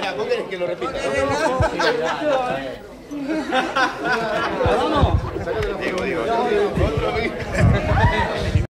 Espera, ¿vos querés que lo repita?